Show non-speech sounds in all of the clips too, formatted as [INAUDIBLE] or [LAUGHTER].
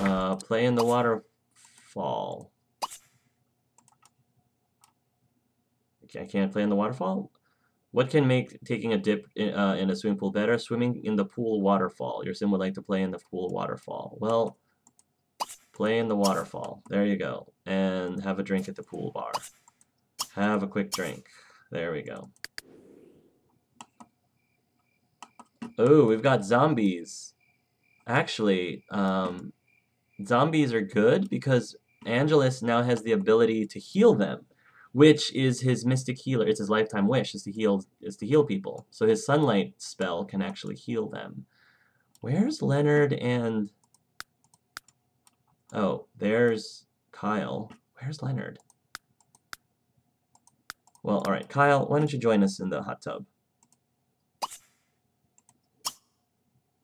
Uh, play in the waterfall. I can't play in the waterfall? What can make taking a dip in, uh, in a swimming pool better? Swimming in the pool waterfall. Your sim would like to play in the pool waterfall. Well, play in the waterfall. There you go. And have a drink at the pool bar. Have a quick drink. There we go. Oh, we've got zombies. Actually, um, zombies are good because Angelus now has the ability to heal them which is his mystic healer. It's his lifetime wish is to heal is to heal people. So his sunlight spell can actually heal them. Where's Leonard and Oh, there's Kyle. Where's Leonard? Well, all right, Kyle, why don't you join us in the hot tub?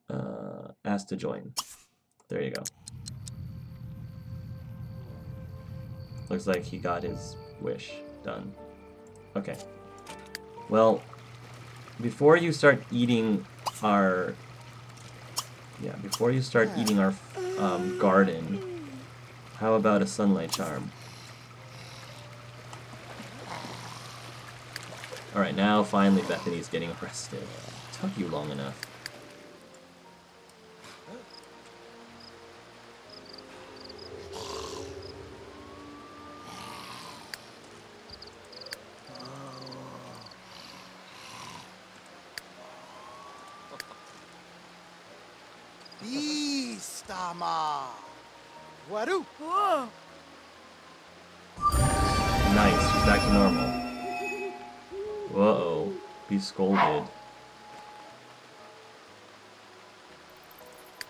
Uh, ask to join. There you go. Looks like he got his wish. Done. Okay. Well, before you start eating our... Yeah, before you start eating our um, garden, how about a sunlight charm? Alright, now finally Bethany's getting arrested. It took you long enough. Back to normal. Whoa, be scolded.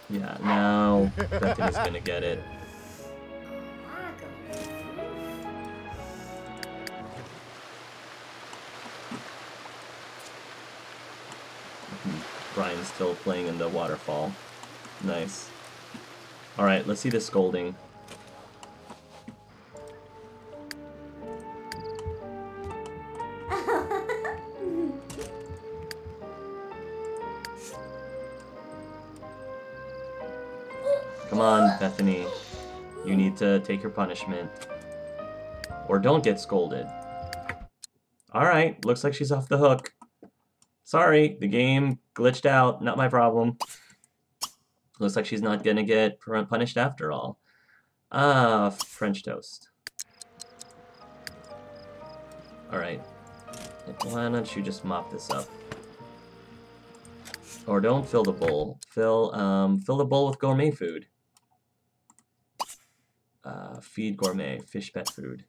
Yeah, now Bethany's gonna get it. Hmm. Brian's still playing in the waterfall. Nice. Alright, let's see the scolding. Take your punishment. Or don't get scolded. Alright, looks like she's off the hook. Sorry, the game glitched out, not my problem. Looks like she's not gonna get punished after all. Ah, French toast. Alright. Why don't you just mop this up? Or don't fill the bowl. Fill, um, fill the bowl with gourmet food. Uh, feed gourmet, fish pet food.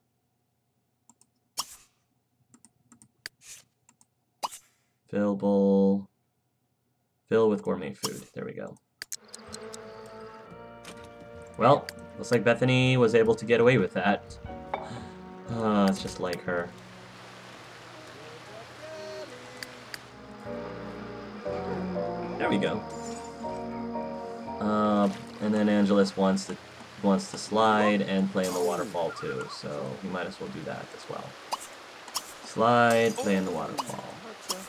Fill bowl. Fill with gourmet food. There we go. Well, looks like Bethany was able to get away with that. Uh, it's just like her. There we go. Uh, and then Angelus wants to wants to slide and play in the waterfall too, so he might as well do that as well. Slide, play in the waterfall.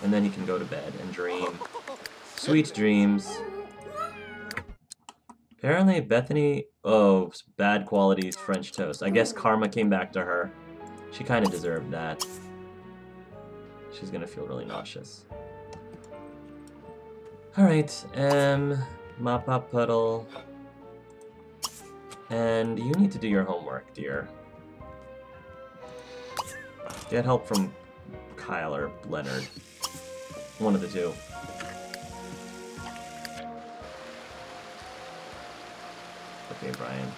And then he can go to bed and dream. Sweet dreams. Apparently Bethany... Oh, bad qualities French toast. I guess karma came back to her. She kind of deserved that. She's gonna feel really nauseous. Alright, um... Mop up puddle. And you need to do your homework, dear. Get help from Kyle or Leonard. One of the two. Okay, Brian.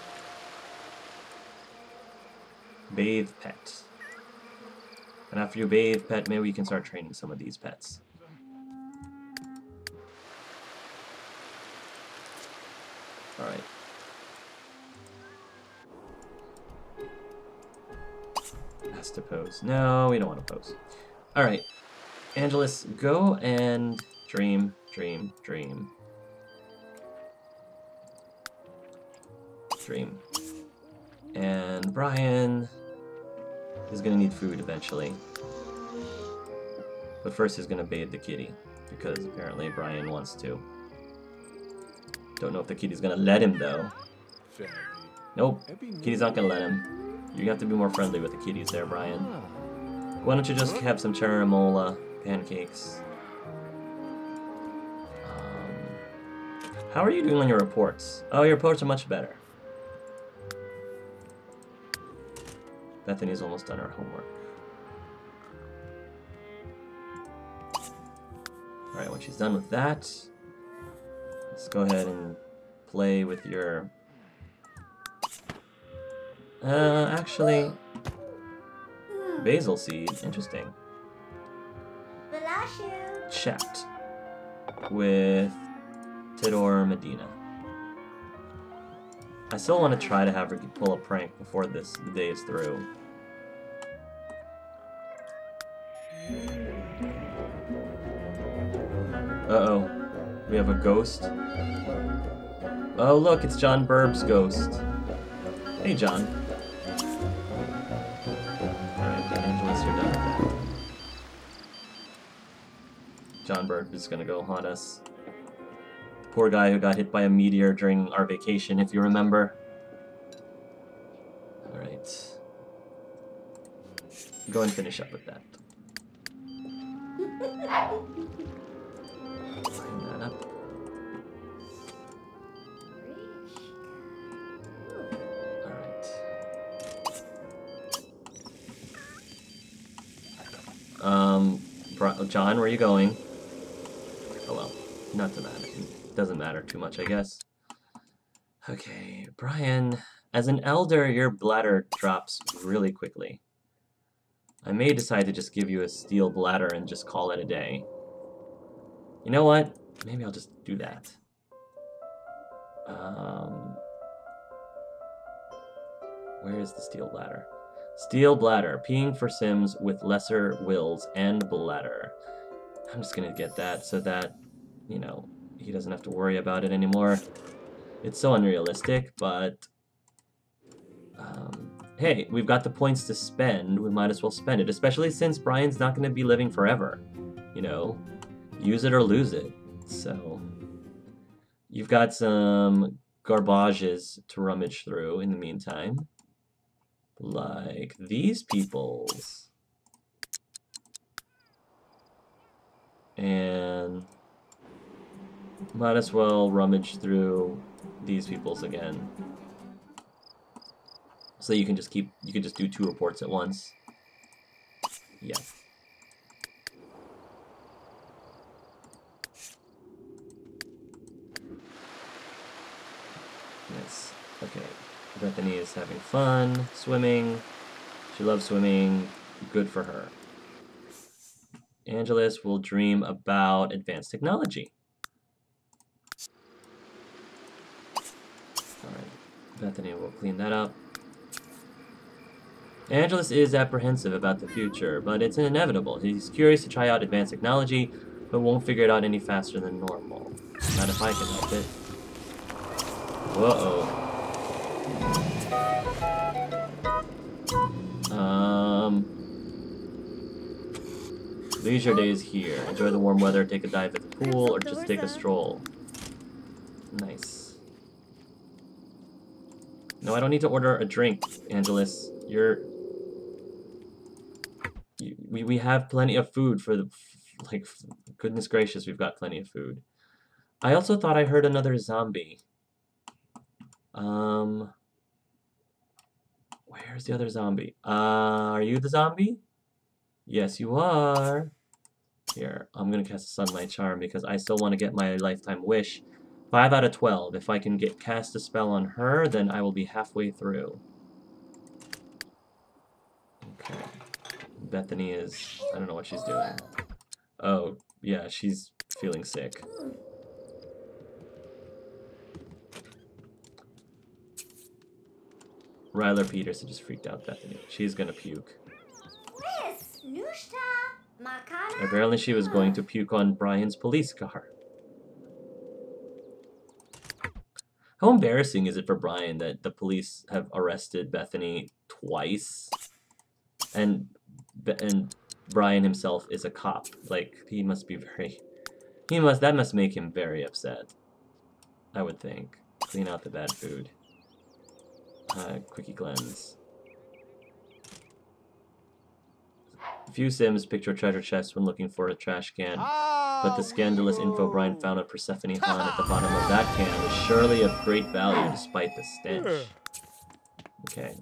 Bathe pet. And after you bathe pet, maybe we can start training some of these pets. Alright. Has to pose. No, we don't want to pose. Alright. Angelus, go and dream, dream, dream. Dream. And Brian is gonna need food eventually. But first he's gonna bathe the kitty, because apparently Brian wants to. Don't know if the kitty's gonna let him though. Nope. Kitty's not gonna let him. You have to be more friendly with the kitties there, Brian. Why don't you just have some cherimola pancakes? Um, how are you doing on your reports? Oh, your reports are much better. Bethany's almost done her homework. Alright, when she's done with that, let's go ahead and play with your... Uh, actually, basil seed, interesting. Chat with Theodore Medina. I still want to try to have her pull a prank before this day is through. Uh-oh. We have a ghost. Oh, look, it's John Burb's ghost. Hey, John. John Burke is gonna go haunt us. Poor guy who got hit by a meteor during our vacation, if you remember. Alright. Go and finish up with that. Line that up. Alright. Um, John, where are you going? Not to matter. It doesn't matter too much, I guess. Okay, Brian, as an elder, your bladder drops really quickly. I may decide to just give you a steel bladder and just call it a day. You know what? Maybe I'll just do that. Um, where is the steel bladder? Steel bladder, peeing for Sims with lesser wills and bladder. I'm just gonna get that so that, you know, he doesn't have to worry about it anymore. It's so unrealistic, but um, hey, we've got the points to spend. We might as well spend it, especially since Brian's not going to be living forever. You know, use it or lose it. So you've got some garbages to rummage through in the meantime, like these people's. And might as well rummage through these people's again. So you can just keep, you can just do two reports at once. Yeah. Yes. Okay. Bethany is having fun, swimming. She loves swimming. Good for her. Angelus will dream about advanced technology. Alright. Bethany will clean that up. Angelus is apprehensive about the future, but it's inevitable. He's curious to try out advanced technology, but won't figure it out any faster than normal. Not if I can help it. Whoa-oh. Um... Leisure days here. Enjoy the warm weather, take a dive at the pool, or just take a stroll. Nice. No, I don't need to order a drink, Angelus. You're we, we have plenty of food for the like goodness gracious we've got plenty of food. I also thought I heard another zombie. Um where's the other zombie? Uh are you the zombie? Yes you are. Here I'm gonna cast a sunlight charm because I still want to get my lifetime wish 5 out of 12 if I can get cast a spell on her then I will be halfway through okay Bethany is... I don't know what she's doing. Oh, yeah, she's feeling sick. Ryler Peterson just freaked out Bethany. She's gonna puke. Apparently she was going to puke on Brian's police car. How embarrassing is it for Brian that the police have arrested Bethany twice? And and Brian himself is a cop. Like, he must be very... He must... That must make him very upset. I would think. Clean out the bad food. Uh, quickie cleanse. A few Sims picture treasure chest when looking for a trash can, but the scandalous info Brian found on Persephone Han at the bottom of that can is surely of great value despite the stench. Okay.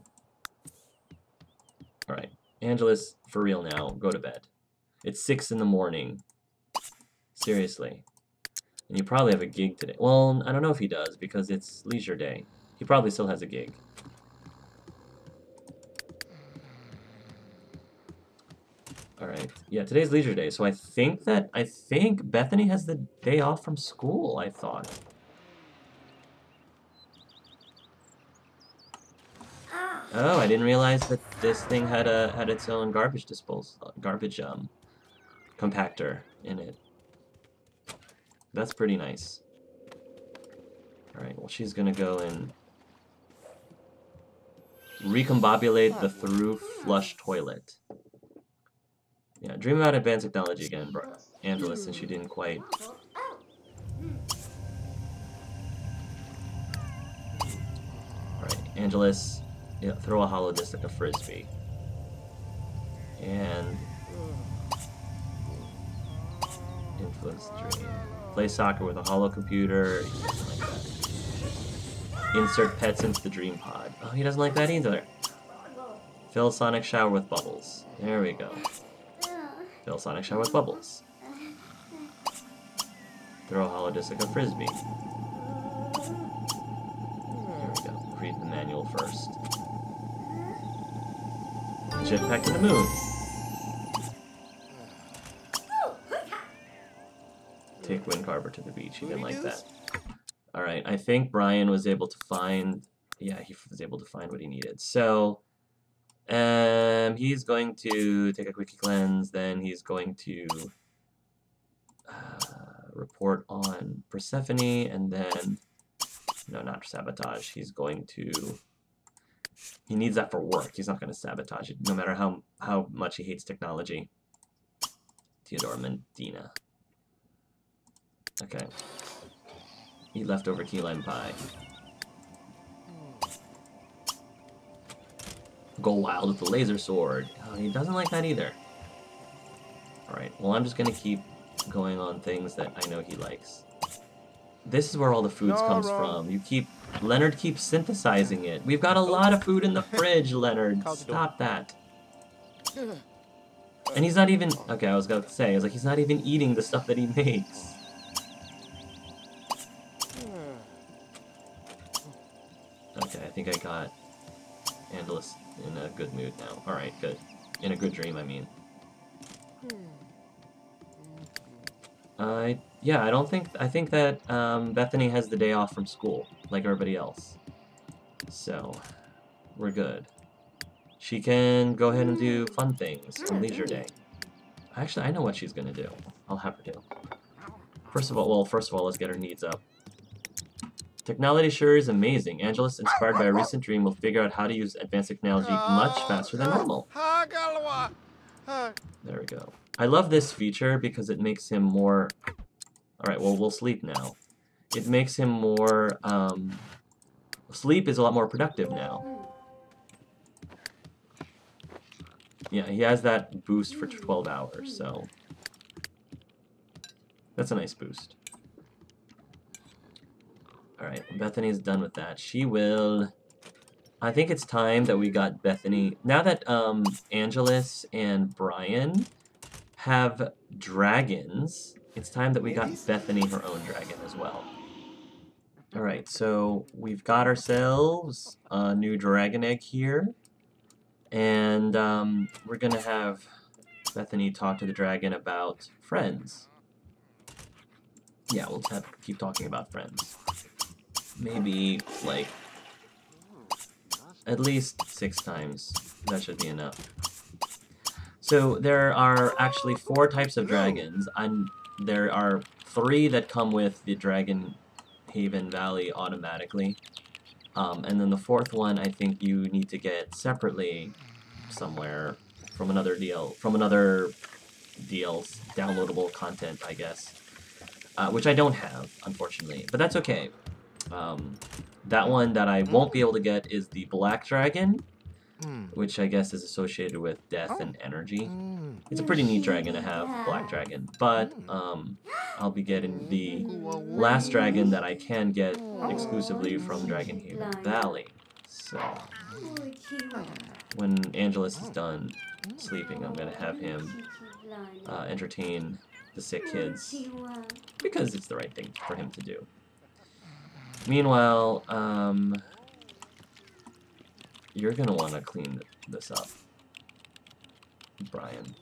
Alright. Angelus, for real now, go to bed. It's 6 in the morning. Seriously. And you probably have a gig today. Well, I don't know if he does, because it's leisure day. He probably still has a gig. Alright. Yeah, today's leisure day, so I think that, I think Bethany has the day off from school, I thought. Oh, I didn't realize that this thing had a had its own garbage disposal, garbage um, compactor in it. That's pretty nice. All right, well she's gonna go and recombobulate the through flush toilet. Yeah, dream about advanced technology again, bro. Angela, since you didn't quite. Alright, Angelus, yeah, throw a hollow disc like a frisbee. And influence dream. Play soccer with a hollow computer. Insert pets into the dream pod. Oh, he doesn't like that either. Fill sonic shower with bubbles. There we go. Sonic shower with bubbles. Throw a hollow disc like a frisbee. There we go. Read the manual first. Jetpack to the moon. Take Wind Carver to the beach. He didn't like that. Alright, I think Brian was able to find... Yeah, he was able to find what he needed. So, um, he's going to take a quickie cleanse, then he's going to uh, report on Persephone, and then... No, not sabotage. He's going to... He needs that for work. He's not going to sabotage it, no matter how, how much he hates technology. Theodore Medina. Okay. Eat leftover key lime pie. Go wild with the laser sword. Oh, he doesn't like that either. Alright, well I'm just gonna keep going on things that I know he likes. This is where all the foods No, comes wrong. from. You keep... Leonard keeps synthesizing it. We've got a lot of food in the fridge, Leonard. Close the door. Stop that. And he's not even... Okay, I was going to say, I was like, he's not even eating the stuff that he makes. Okay, I think I got Angelus in a good mood now. Alright, good. In a good dream, I mean. Uh, yeah, I don't think... I think that um, Bethany has the day off from school, like everybody else. So, we're good. She can go ahead and do fun things on leisure day. Actually, I know what she's gonna do. I'll have her do. First of all, well, first of all, let's get her needs up. Technology sure is amazing. Angelus, inspired by a recent dream, will figure out how to use advanced technology much faster than normal. There we go. I love this feature because it makes him more... Alright, well, we'll sleep now. It makes him more, um... Sleep is a lot more productive now. Yeah, he has that boost for 12 hours, so... That's a nice boost. Alright, Bethany's done with that. She will... I think it's time that we got Bethany... Now that, um, Angelus and Brian have dragons, it's time that we got Bethany her own dragon as well. Alright, so we've got ourselves a new dragon egg here. And um, we're gonna have Bethany talk to the dragon about friends. Yeah, we'll have, keep talking about friends. Maybe, like, at least six times. That should be enough. So there are actually four types of dragons, and there are three that come with the Dragon Haven Valley automatically. Um, and then the fourth one, I think you need to get separately somewhere from another deal, from another deals, downloadable content, I guess. Uh, which I don't have, unfortunately, but that's okay. Um, that one that I won't be able to get is the Black Dragon, Mm. which I guess is associated with death Oh. and energy. Mm. It's a pretty neat dragon to have, Black Dragon. But um, I'll be getting the last dragon that I can get exclusively from Dragon Haven Valley. So when Angelus is done sleeping, I'm gonna have him uh, entertain the sick kids because it's the right thing for him to do. Meanwhile, um, you're gonna want to clean this up, Brian.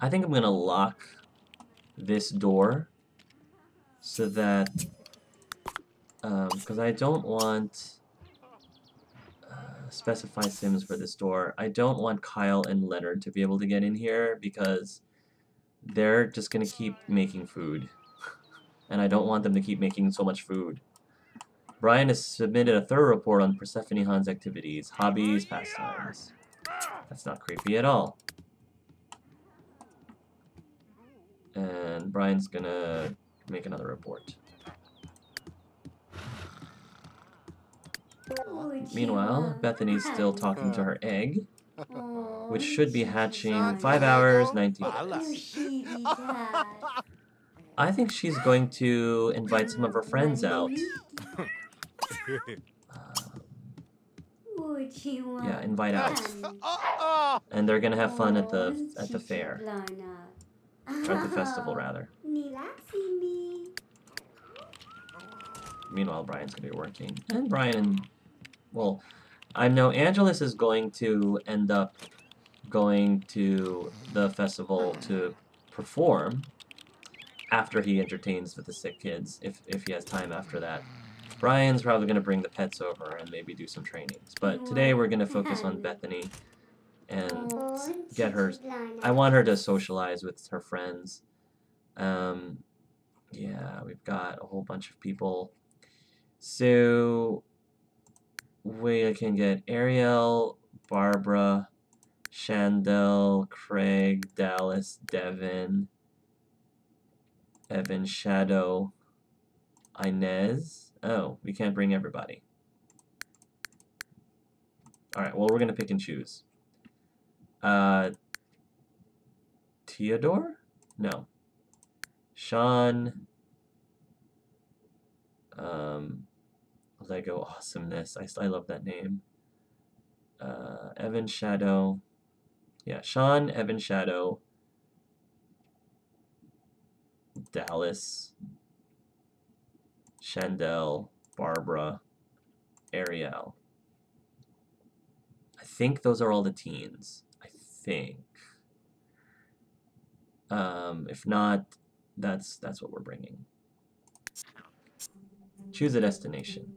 I think I'm gonna lock this door so that because I don't want uh, specify sims for this door. I don't want Kyle and Leonard to be able to get in here because they're just gonna keep making food, and I don't want them to keep making so much food. Brian has submitted a thorough report on Persephone Han's activities, hobbies, pastimes. That's not creepy at all. And Brian's gonna make another report. Meanwhile, Bethany's still talking to her egg, which should be hatching 5 hours, 19 minutes. [LAUGHS] I think she's going to invite some of her friends out. Yeah, invite out. And they're gonna have fun at the at the fair. Or at the festival rather. Meanwhile, Brian's gonna be working. And Brian and well, I know Angelus is going to end up going to the festival to perform after he entertains with the sick kids, if if he has time after that. Brian's probably gonna bring the pets over and maybe do some trainings. But today we're gonna focus on [LAUGHS] Bethany and get her I want her to socialize with her friends. Um, yeah, we've got a whole bunch of people. So we can get Ariel, Barbara, Shandell, Craig, Dallas, Devin, Evan, Shadow, Inez. Oh, we can't bring everybody. Alright, well, we're going to pick and choose. Uh, Theodore? No. Sean. Um, Lego Awesomeness. I, I love that name. Uh, Evan Shadow. Yeah, Sean, Evan Shadow. Dallas. Chandel, Barbara. Ariel. I think those are all the teens. I think. Um, if not, that's that's what we're bringing. Choose a destination.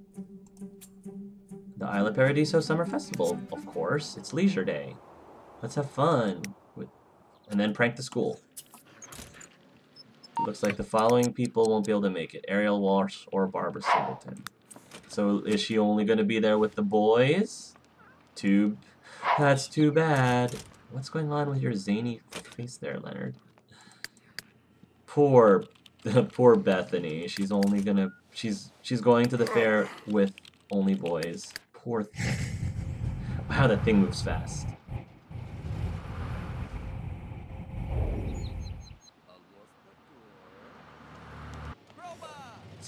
The Isla Paradiso Summer Festival, of course. It's leisure day. Let's have fun. And then prank the school. Looks like the following people won't be able to make it. Ariel Walsh or Barbara Singleton. So is she only going to be there with the boys? Too... That's too bad. What's going on with your zany face there, Leonard? Poor, [LAUGHS] poor Bethany. She's only gonna... She's she's going to the fair with only boys. Poor thing. [LAUGHS] Wow, that thing moves fast.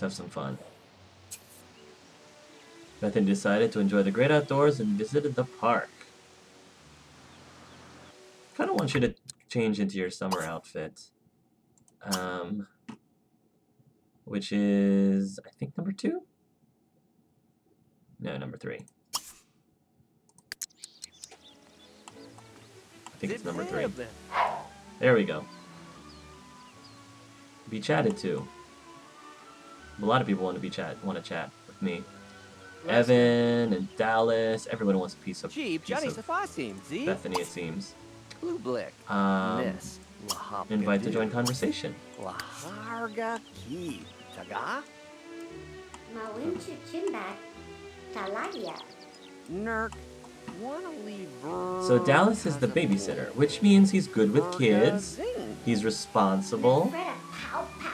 Have some fun. Bethany decided to enjoy the great outdoors and visited the park. kind of want you to change into your summer outfit. Um, which is, I think, number two? No, number three. I think it's number three. There we go. Be chatted to. A lot of people want to be chat want to chat with me. Evan and Dallas, everyone wants a piece of, Jeep, piece Johnny of Safasim, Z. Bethany, it seems. Blue Blick. Um, Nis. Lahapka invite to join conversation. Laharga Ki. Taga. Nurk. Wanna leave So Dallas is the babysitter, which means he's good with kids, he's responsible,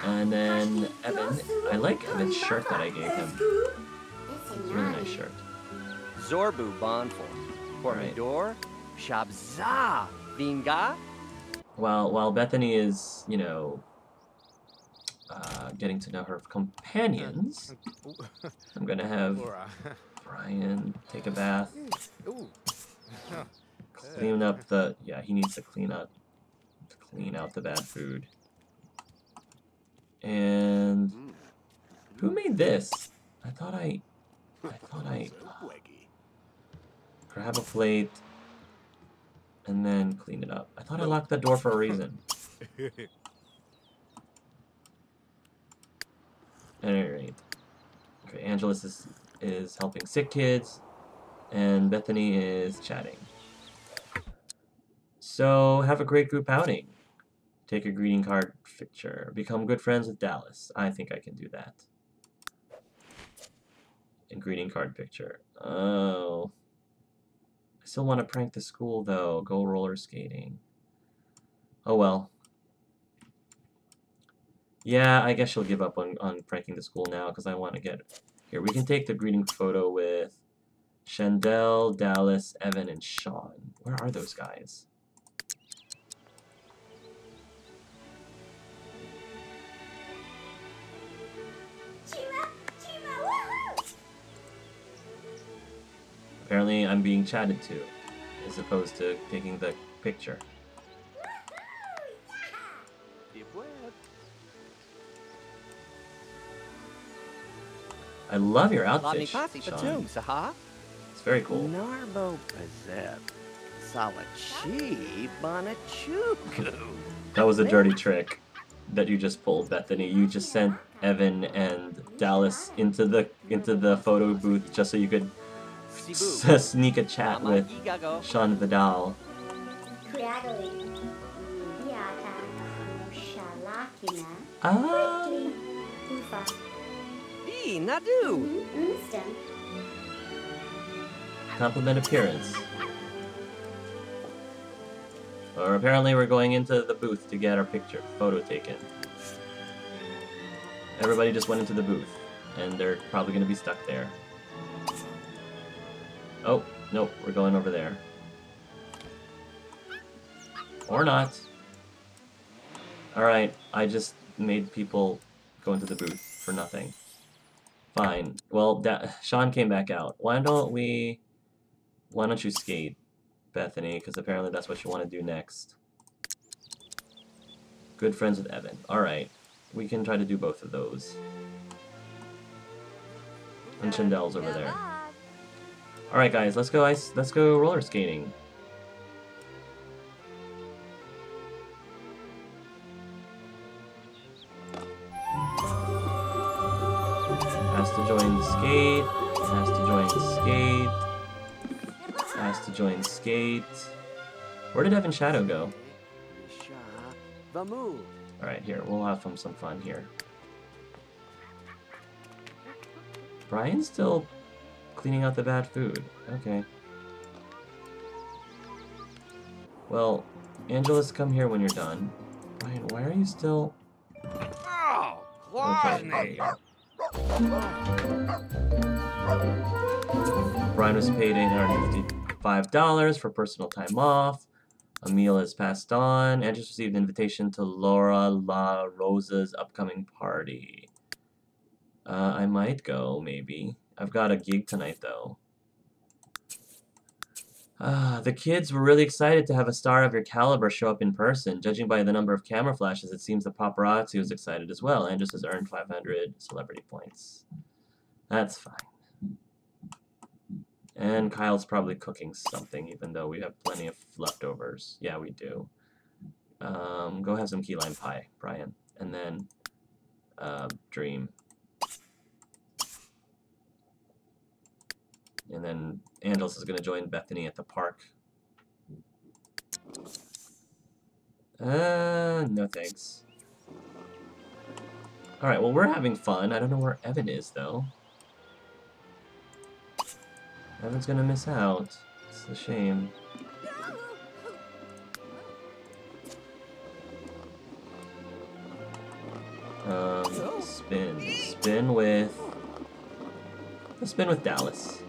And then Evan, I like Evan's shirt that I gave him. It's a really nice shirt. Zorbu Bonful. Right. Portador. Shabza. Vinga. While while Bethany is, you know, uh, getting to know her companions, I'm gonna have Laura. Brian take a bath, clean up the yeah he needs to clean up, clean out the bad food. And who hmm. made this? I thought I, I thought I grab a plate and then clean it up. I thought I locked that door for a reason. [LAUGHS] At any rate. Okay, Angelus is, is helping sick kids, and Bethany is chatting. So, have a great group outing. Take a greeting card picture. Become good friends with Dallas. I think I can do that. And greeting card picture. Oh. I still want to prank the school, though. Go roller skating. Oh well. Yeah, I guess she'll give up on, on pranking the school now because I want to get... Here, we can take the greeting photo with Shandell, Dallas, Evan, and Sean. Where are those guys? Apparently I'm being chatted to, as opposed to taking the picture. I love your outfit, Sean. It's very cool. Narbo Pazeb. Salachi Bonachuku. That was a dirty trick that you just pulled, Bethany. You just sent Evan and Dallas into the into the photo booth just so you could sneak a chat with. Sean Vidal. Ah, Nadu. Unstem. compliment appearance. Or apparently we're going into the booth to get our picture photo taken. Everybody just went into the booth, and they're probably going to be stuck there. Oh, nope, we're going over there. Or not. Alright, I just made people go into the booth for nothing. Fine. Well, da Sean came back out. Why don't we... Why don't you skate, Bethany? Because apparently that's what you want to do next. Good friends with Evan. Alright. We can try to do both of those. And Chandell's over there. Alright guys, let's go ice let's go roller skating. Has to join skate. Has to join skate. Has to join skate. Where did Evan Shadow go? Alright, here, we'll have some, some fun here. Brian's still cleaning out the bad food. Okay. Well, Angelus, come here when you're done. Brian, why are you still... Oh, Okay, you go. Brian was paid $855 for personal time off. A meal is passed on. And just received an invitation to Laura La Rosa's upcoming party. Uh, I might go, maybe. I've got a gig tonight, though. Ah, the kids were really excited to have a star of your caliber show up in person. Judging by the number of camera flashes, it seems the paparazzi was excited as well. Andrews has earned 500 celebrity points. That's fine. And Kyle's probably cooking something, even though we have plenty of leftovers. Yeah, we do. Um, go have some key lime pie, Brian. And then, uh, Dream. And then Angelus is going to join Bethany at the park. Uh, no thanks. Alright, well, we're having fun. I don't know where Evan is, though. Evan's gonna miss out. It's a shame. Um, spin. Spin with... Spin with Dallas.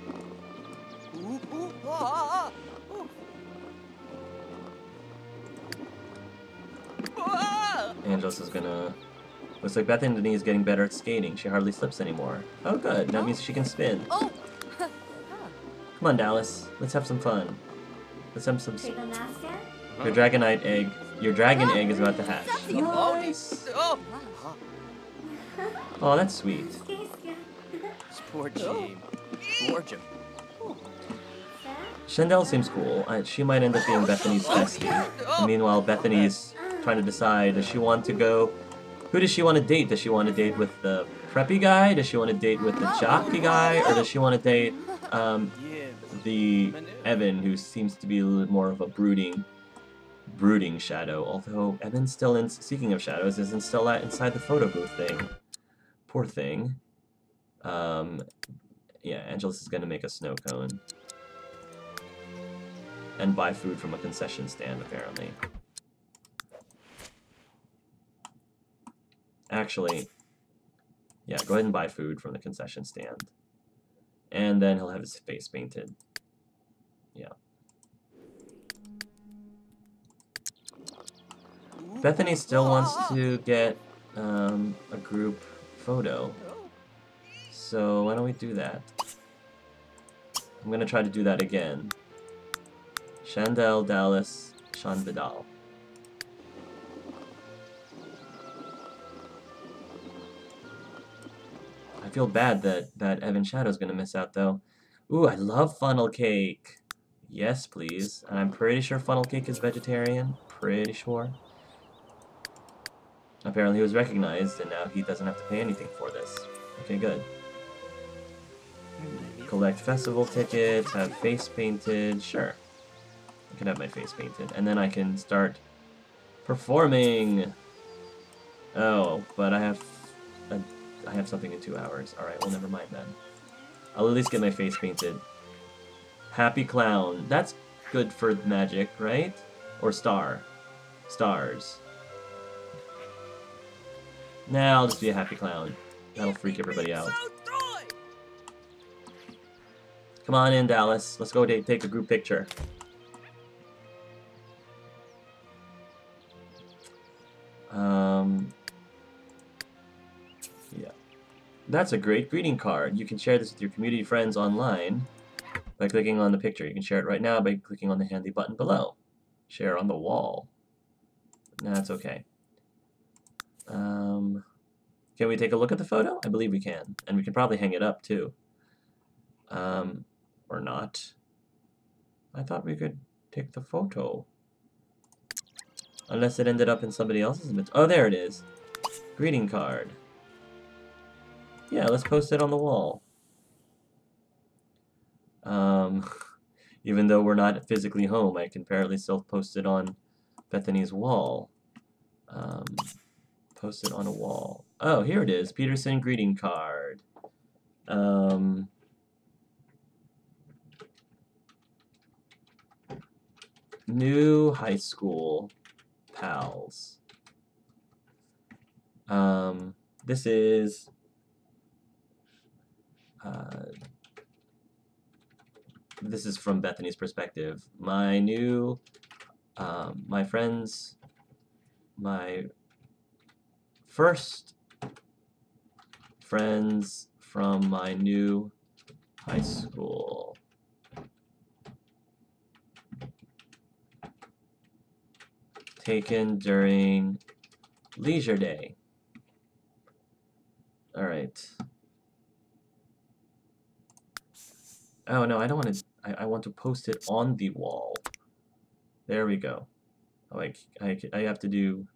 Is gonna... Looks like Bethany is getting better at skating. She hardly slips anymore. Oh good, that means she can oh. spin. Oh! [LAUGHS] Come on, Dallas. Let's have some fun. Let's have some... Take? Your Dragonite egg... Your dragon egg is about to hatch. Oh, Nice! oh, Oh, that's sweet. Skiska. poor Jim. Poor Jim. Shendel seems cool. She might end up being Bethany's bestie. And meanwhile, Bethany's trying to decide, does she want to go... Who does she want to date? Does she want to date with the preppy guy? Does she want to date with the jockey guy? Or does she want to date um, the Evan, who seems to be a little more of a brooding, brooding shadow? Although Evan's still in... Speaking of shadows, isn't still at, inside the photo booth thing. Poor thing. Um, yeah, Angelus is going to make a snow cone and buy food from a concession stand, apparently. Actually, yeah, go ahead and buy food from the concession stand. And then he'll have his face painted. Yeah. Bethany still wants to get um, a group photo. So why don't we do that? I'm gonna try to do that again. Chandel, Dallas, Sean Vidal. I feel bad that, that Evan Shadow's gonna miss out though. Ooh, I love funnel cake. Yes, please. And I'm pretty sure funnel cake is vegetarian. Pretty sure. Apparently he was recognized and now he doesn't have to pay anything for this. Okay, good. Collect festival tickets, have face painted, sure. I can have my face painted. And then I can start performing. Oh, but I have a, I have something in two hours. Alright, well never mind then. I'll at least get my face painted. Happy Clown. That's good for magic, right? Or star. Stars. Nah, I'll just be a happy clown. That'll freak everybody out. Come on in, Dallas. Let's go take a group picture. That's a great greeting card. You can share this with your community friends online by clicking on the picture. You can share it right now by clicking on the handy button below. Share on the wall. That's okay. Um, can we take a look at the photo? I believe we can. And we can probably hang it up too. Um, or not. I thought we could take the photo. Unless it ended up in somebody else's. Oh, there it is. Greeting card. Yeah, let's post it on the wall. Um, [LAUGHS] even though we're not physically home, I can apparently still post it on Bethany's wall. Um, post it on a wall. Oh, here it is. Peterson greeting card. Um, new high school pals. Um, this is uh, this is from Bethany's perspective. My new, um, my friends, my first friends from my new high school. Taken during leisure day. Alright. Oh no, I don't want to. I, I want to post it on the wall. There we go. I, I, I have to do